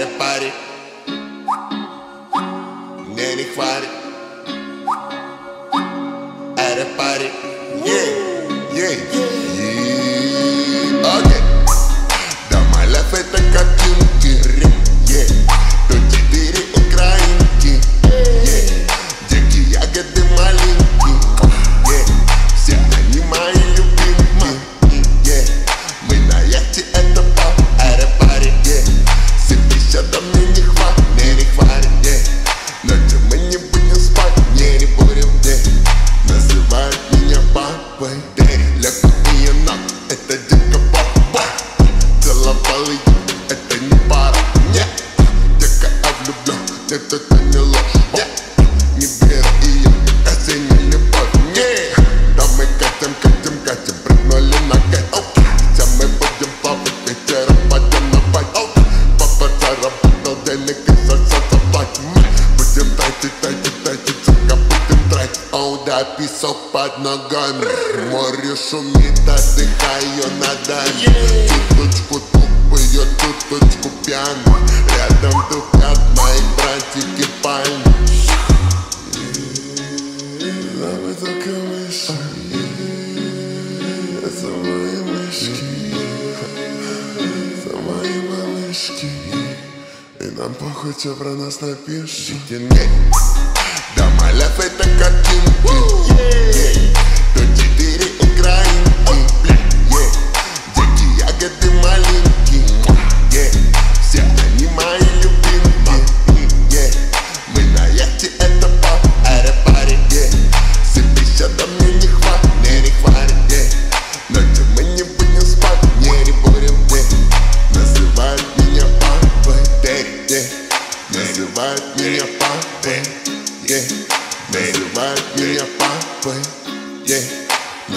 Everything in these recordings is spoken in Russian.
gotta fight. Nanny quiet. Это не ложь Нет Не беру ее Это не любовь Нет Да мы катим, катим, катим Прыгнули на кайт Сейчас мы будем плавать Вечером пойдем на байк Папа заработал денег И за все заплатим Будем тратить, тратить, тратить Сука, будем тратить Оу, да, песок под ногами Море шумит, отдыхаю на даме Нами только мыши Это мои мышки Это мои малышки. И нам похуй, что про нас напишут Тенге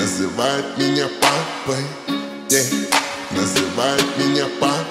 Называют меня папой yeah. Называют меня папой